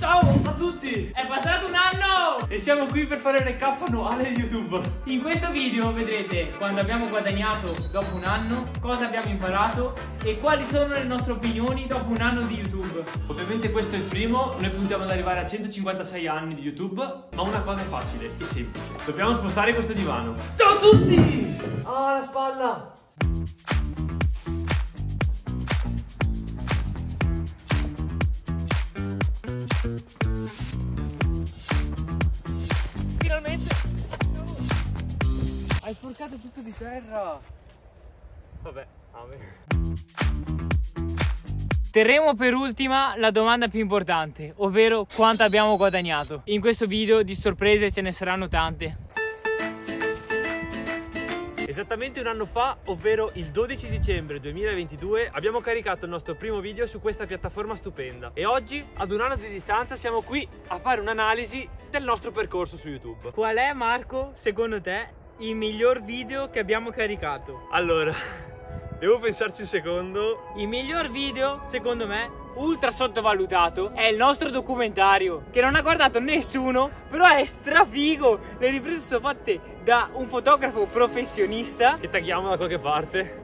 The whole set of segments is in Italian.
Ciao a tutti! È passato un anno! E siamo qui per fare il recap annuale di YouTube. In questo video vedrete quando abbiamo guadagnato dopo un anno, cosa abbiamo imparato e quali sono le nostre opinioni dopo un anno di YouTube. Ovviamente questo è il primo, noi puntiamo ad arrivare a 156 anni di YouTube, ma una cosa è facile e semplice. Dobbiamo spostare questo divano. Ciao a tutti! Ah, la spalla! Hai sporcato tutto di terra! Vabbè, amen. Terremo per ultima la domanda più importante, ovvero quanto abbiamo guadagnato. In questo video di sorprese ce ne saranno tante. Esattamente un anno fa, ovvero il 12 dicembre 2022, abbiamo caricato il nostro primo video su questa piattaforma stupenda. E oggi, ad un anno di distanza, siamo qui a fare un'analisi del nostro percorso su YouTube. Qual è, Marco, secondo te, il miglior video che abbiamo caricato? Allora, devo pensarci un secondo. Il miglior video, secondo me, ultra sottovalutato, è il nostro documentario, che non ha guardato nessuno, però è strafigo. Le riprese sono fatte da un fotografo professionista. Che tagliamo da qualche parte.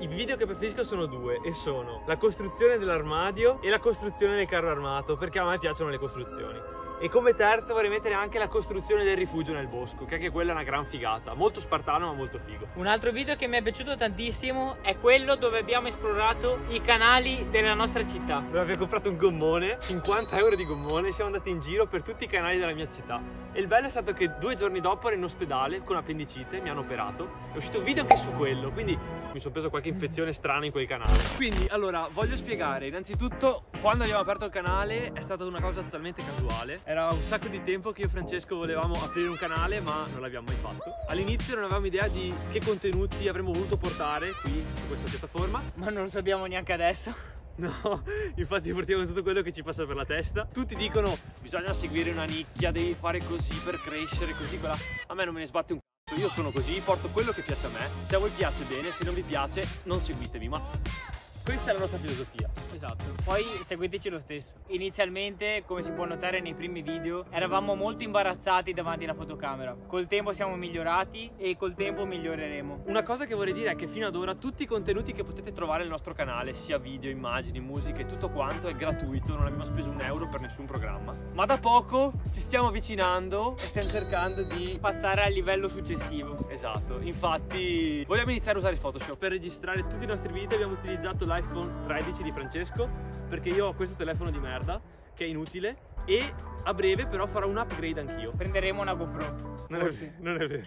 I video che preferisco sono due e sono la costruzione dell'armadio e la costruzione del carro armato perché a me piacciono le costruzioni. E come terzo vorrei mettere anche la costruzione del rifugio nel bosco, che anche quella è una gran figata, molto spartano ma molto figo. Un altro video che mi è piaciuto tantissimo è quello dove abbiamo esplorato i canali della nostra città. Dove abbiamo comprato un gommone, 50 euro di gommone, e siamo andati in giro per tutti i canali della mia città. E il bello è stato che due giorni dopo ero in ospedale con appendicite, mi hanno operato, è uscito un video anche su quello, quindi mi sono preso qualche infezione strana in quel canale. Quindi, allora, voglio spiegare, innanzitutto, quando abbiamo aperto il canale è stata una cosa totalmente casuale. Era un sacco di tempo che io e Francesco volevamo aprire un canale, ma non l'abbiamo mai fatto. All'inizio non avevamo idea di che contenuti avremmo voluto portare qui su questa piattaforma. Ma non lo sappiamo neanche adesso. No, infatti portiamo tutto quello che ci passa per la testa. Tutti dicono bisogna seguire una nicchia, devi fare così per crescere, così quella. A me non me ne sbatte un c***o, io sono così, porto quello che piace a me. Se a voi piace bene, se non vi piace non seguitemi, ma questa è la nostra filosofia. Esatto. Poi seguiteci lo stesso. Inizialmente, come si può notare nei primi video, eravamo molto imbarazzati davanti alla fotocamera. Col tempo siamo migliorati e col tempo miglioreremo. Una cosa che vorrei dire è che fino ad ora tutti i contenuti che potete trovare nel nostro canale, sia video, immagini, musiche, tutto quanto è gratuito, non abbiamo speso un euro per nessun programma. Ma da poco ci stiamo avvicinando e stiamo cercando di Passare al livello successivo. Esatto, infatti vogliamo iniziare a usare Photoshop per registrare tutti i nostri video abbiamo utilizzato l'iPhone 13 di Francesco perché io ho questo telefono di merda che è inutile e a breve però farò un upgrade anch'io. Prenderemo una GoPro. Non è, non è vero.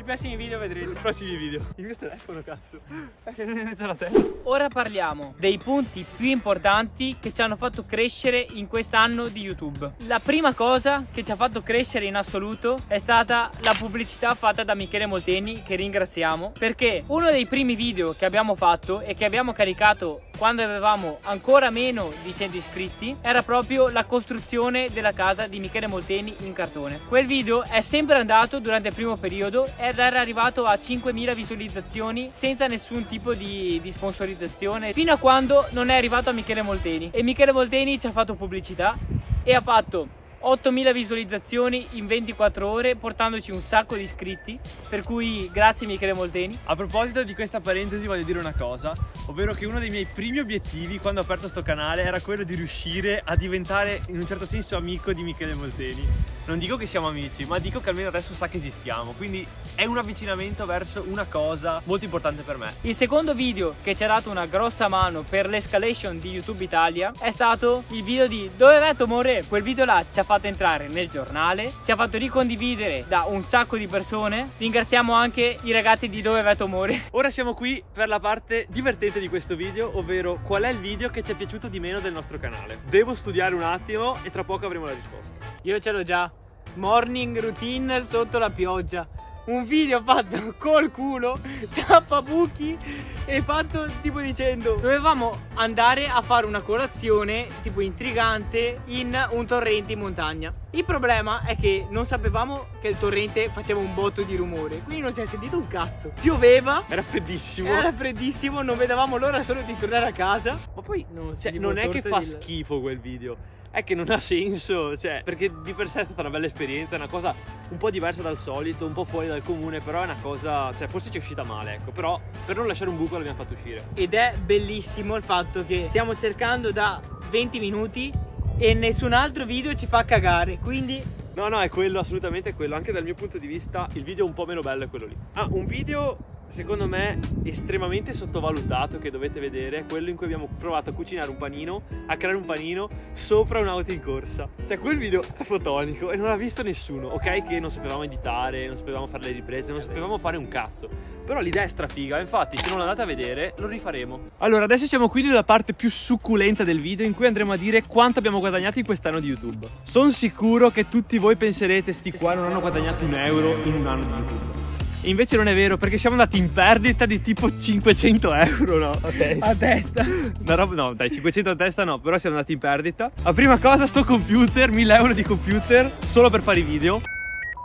I prossimi video vedrete. I prossimi video. Il mio telefono, cazzo. Perché non è mezzo alla testa. Ora parliamo dei punti più importanti che ci hanno fatto crescere in quest'anno di YouTube. La prima cosa che ci ha fatto crescere in assoluto è stata la pubblicità fatta da Michele Molteni, che ringraziamo, perché uno dei primi video che abbiamo fatto e che abbiamo caricato quando avevamo ancora meno di 100 iscritti era proprio la costruzione della casa di Michele Molteni in cartone. Quel video è sempre andato durante il primo periodo ed era arrivato a 5.000 visualizzazioni senza nessun tipo di, di sponsorizzazione fino a quando non è arrivato a Michele Molteni. E Michele Molteni ci ha fatto pubblicità e ha fatto 8000 visualizzazioni in 24 ore portandoci un sacco di iscritti. Per cui grazie Michele Molteni. A proposito di questa parentesi voglio dire una cosa, ovvero che uno dei miei primi obiettivi quando ho aperto sto canale era quello di riuscire a diventare in un certo senso amico di Michele Molteni. Non dico che siamo amici, ma dico che almeno adesso sa che esistiamo, quindi è un avvicinamento verso una cosa molto importante per me. Il secondo video che ci ha dato una grossa mano per l'escalation di YouTube Italia è stato il video di Dove vai Tomore? Quel video là ci ha fatto entrare nel giornale, ci ha fatto ricondividere da un sacco di persone. Ringraziamo anche i ragazzi di Dove vai Tomore. Ora siamo qui per la parte divertente di questo video, ovvero qual è il video che ci è piaciuto di meno del nostro canale. Devo studiare un attimo e tra poco avremo la risposta. Io ce l'ho già. Morning routine sotto la pioggia. un video fatto col culo, tappabuchi e fatto tipo dicendo dovevamo andare a fare una colazione tipo intrigante in un torrente in montagna. Il problema è che non sapevamo che il torrente faceva un botto di rumore, quindi non si è sentito un cazzo. Pioveva, Era freddissimo. era freddissimo, non vedevamo l'ora solo di tornare a casa. Ma poi Non cioè, non è che fa schifo quel video. È che non ha senso, cioè, perché di per sé è stata una bella esperienza, è una cosa un po' diversa dal solito, un po' fuori dal comune, però è una cosa, cioè, forse ci è uscita male, ecco, però per non lasciare un buco l'abbiamo fatto uscire. Ed è bellissimo il fatto che stiamo cercando da 20 minuti e nessun altro video ci fa cagare, quindi No, no, è quello, assolutamente quello. Anche dal mio punto di vista, il video un po' meno bello è quello lì. Ah, un video, secondo me, estremamente sottovalutato che dovete vedere è quello in cui abbiamo provato a cucinare un panino, a creare un panino sopra un'auto in corsa. Cioè, quel video è fotonico e non l'ha visto nessuno. Ok, che non sapevamo editare, non sapevamo fare le riprese, non sapevamo fare un cazzo. Però l'idea è strafiga. Infatti, se non l'andate a vedere, lo rifaremo. Allora, adesso siamo qui nella parte più succulenta del video in cui andremo a dire quanto abbiamo guadagnato in quest'anno di YouTube. Sono sicuro che tutti voi penserete, sti qua non hanno guadagnato un euro in un anno di YouTube. E invece non è vero, perché siamo andati in perdita di tipo 500 euro, no? Ok. a testa. Roba- no, dai, 500 a testa no, però siamo andati in perdita. La prima cosa, sto computer, 1000 euro di computer, solo per fare i video.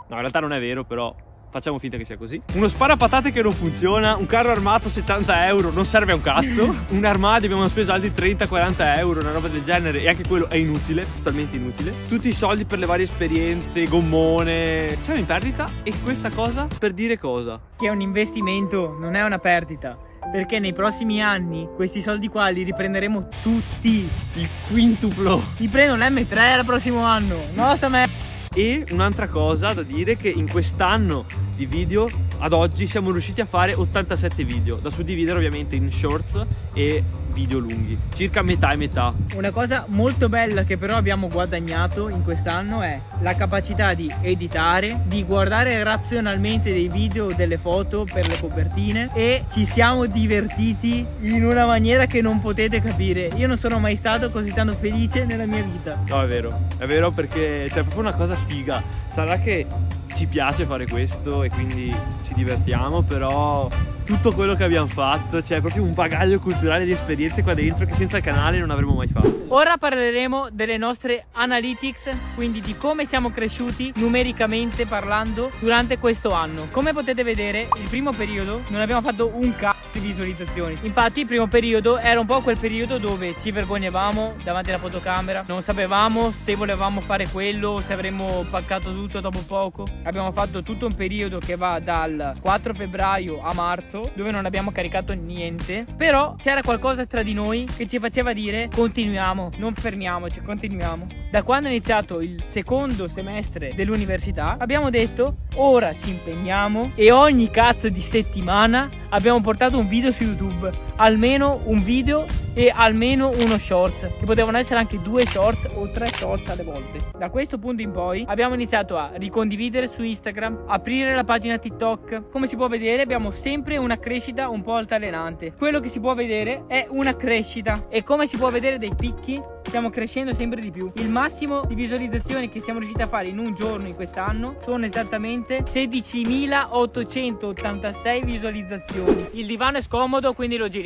No, in realtà non è vero, però facciamo finta che sia così. Uno sparapatate che non funziona, un carro armato 70 euro, non serve a un cazzo. un armadio abbiamo speso altri 30-40 euro, una roba del genere, e anche quello è inutile, totalmente inutile. Tutti i soldi per le varie esperienze, gommone. Siamo in perdita e questa cosa per dire cosa? Che è un investimento, non è una perdita. Perché nei prossimi anni questi soldi qua li riprenderemo tutti. Il quintuplo. Li prendo l'M3 il prossimo anno. No, sta me. E un'altra cosa da dire che in quest'anno di video ad oggi siamo riusciti a fare 87 video, da suddividere ovviamente in shorts e video lunghi, circa metà e metà. Una cosa molto bella che però abbiamo guadagnato in quest'anno è la capacità di editare, di guardare razionalmente dei video o delle foto per le copertine e ci siamo divertiti in una maniera che non potete capire. Io non sono mai stato così tanto felice nella mia vita. No, è vero, è vero perché c'è proprio una cosa figa. Sarà che ci piace fare questo e quindi ci divertiamo, però tutto quello che abbiamo fatto, c'è proprio un bagaglio culturale di esperienze qua dentro che senza il canale non avremmo mai fatto. Ora parleremo delle nostre analytics, quindi di come siamo cresciuti numericamente parlando durante questo anno. Come potete vedere, il primo periodo non abbiamo fatto un cazzo visualizzazioni. Infatti, il primo periodo era un po' quel periodo dove ci vergognavamo davanti alla fotocamera, non sapevamo se volevamo fare quello, se avremmo paccato tutto dopo poco. Abbiamo fatto tutto un periodo che va dal 4 febbraio a marzo dove non abbiamo caricato niente, però c'era qualcosa tra di noi che ci faceva dire continuiamo, non fermiamoci, continuiamo. Da quando è iniziato il secondo semestre dell'università abbiamo detto ora ci impegniamo e ogni cazzo di settimana abbiamo portato un video su YouTube, almeno un video e almeno uno shorts, che potevano essere anche due shorts o tre shorts alle volte. Da questo punto in poi abbiamo iniziato a ricondividere su Instagram, aprire la pagina TikTok. Come si può vedere abbiamo sempre una crescita un po' altalenante. Quello che si può vedere è una crescita e come si può vedere dai picchi stiamo crescendo sempre di più. Il massimo di visualizzazioni che siamo riusciti a fare in un giorno in quest'anno sono esattamente 16.886 visualizzazioni. Il divano è scomodo quindi lo giriamo.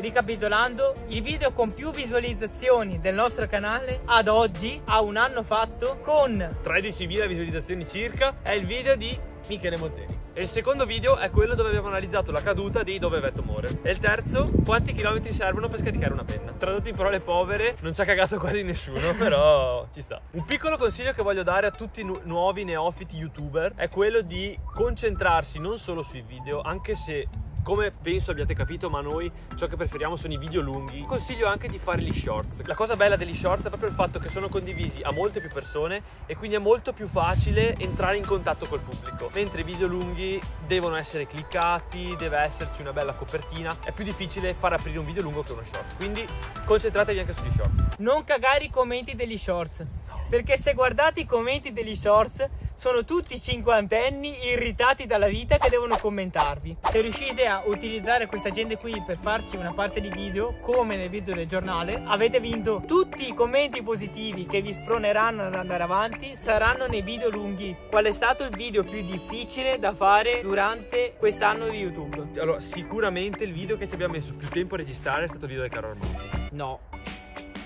Ricapitolando, il video con più visualizzazioni del nostro canale ad oggi, a un anno fatto, con 13.000 visualizzazioni circa, è il video di Michele Molteni. E il secondo video è quello dove abbiamo analizzato la caduta di Dove Vetto muore. E il terzo, quanti chilometri servono per scaricare una penna. Tradotto in parole povere, non ci ha cagato quasi nessuno, però ci sta. Un piccolo consiglio che voglio dare a tutti i nu- nuovi neofiti youtuber è quello di concentrarsi non solo sui video, anche se come penso abbiate capito, ma noi ciò che preferiamo sono i video lunghi. Consiglio anche di fare gli shorts. La cosa bella degli shorts è proprio il fatto che sono condivisi a molte più persone e quindi è molto più facile entrare in contatto col pubblico. Mentre i video lunghi devono essere cliccati, deve esserci una bella copertina. È più difficile far aprire un video lungo che uno short. Quindi concentratevi anche sugli shorts. Non cagare i commenti degli shorts. Perché se guardate i commenti degli shorts sono tutti cinquantenni irritati dalla vita che devono commentarvi. Se riuscite a utilizzare questa gente qui per farci una parte di video, come nel video del giornale, avete vinto. Tutti i commenti positivi che vi sproneranno ad andare avanti saranno nei video lunghi. Qual è stato il video più difficile da fare durante quest'anno di YouTube? Allora, sicuramente il video che ci abbiamo messo più tempo a registrare è stato il video del carro armato. No.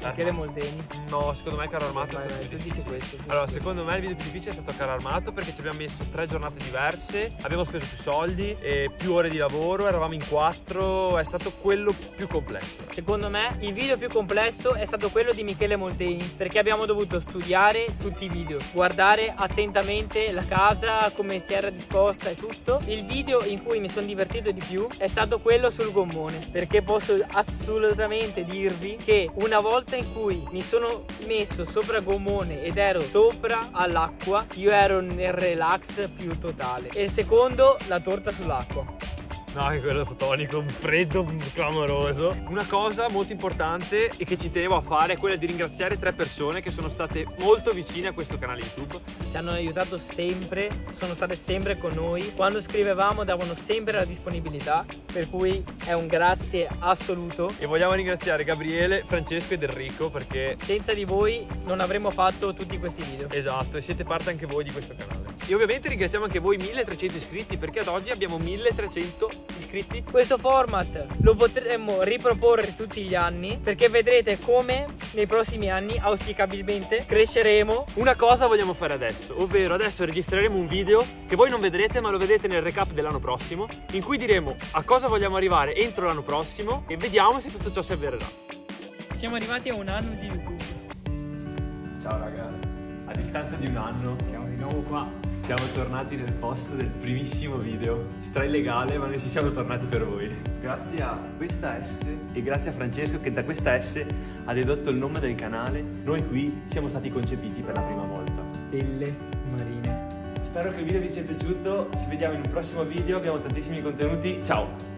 Michele Moldeni. No, secondo me il carro armato Vai, è vai, difficile. questo. Allora, secondo me il video più difficile è stato il carro armato perché ci abbiamo messo tre giornate diverse, abbiamo speso più soldi e più ore di lavoro, eravamo in quattro, è stato quello più complesso. Secondo me il video più complesso è stato quello di Michele Molteni perché abbiamo dovuto studiare tutti i video, guardare attentamente la casa, come si era disposta e tutto. Il video in cui mi sono divertito di più è stato quello sul gommone perché posso assolutamente dirvi che una volta in cui mi sono messo sopra gommone ed ero sopra all'acqua, io ero nel relax più totale. E il secondo, la torta sull'acqua. No, che quello fotonico, un freddo clamoroso. Una cosa molto importante e che ci tenevo a fare è quella di ringraziare tre persone che sono state molto vicine a questo canale YouTube. ci hanno aiutato sempre, sono state sempre con noi. Quando scrivevamo davano sempre la disponibilità, per cui è un grazie assoluto. E vogliamo ringraziare Gabriele, Francesco ed Enrico perché Senza di voi non avremmo fatto tutti questi video. Esatto, e siete parte anche voi di questo canale. E ovviamente ringraziamo anche voi 1300 iscritti perché ad oggi abbiamo 1300 iscritti. Questo format lo potremmo riproporre tutti gli anni perché vedrete come nei prossimi anni auspicabilmente cresceremo. Una cosa vogliamo fare adesso, ovvero adesso registreremo un video che voi non vedrete ma lo vedete nel recap dell'anno prossimo in cui diremo a cosa vogliamo arrivare entro l'anno prossimo e vediamo se tutto ciò si avvererà. Siamo arrivati a un anno di YouTube. Ciao raga, a distanza di un anno Siamo di nuovo qua. Siamo tornati nel posto del primissimo video, stra illegale ma noi ci siamo tornati per voi. Grazie a questa S e grazie a Francesco che da questa S ha dedotto il nome del canale, noi qui siamo stati concepiti per la prima volta. Stelle marine. Spero che il video vi sia piaciuto, ci vediamo in un prossimo video, abbiamo tantissimi contenuti, ciao!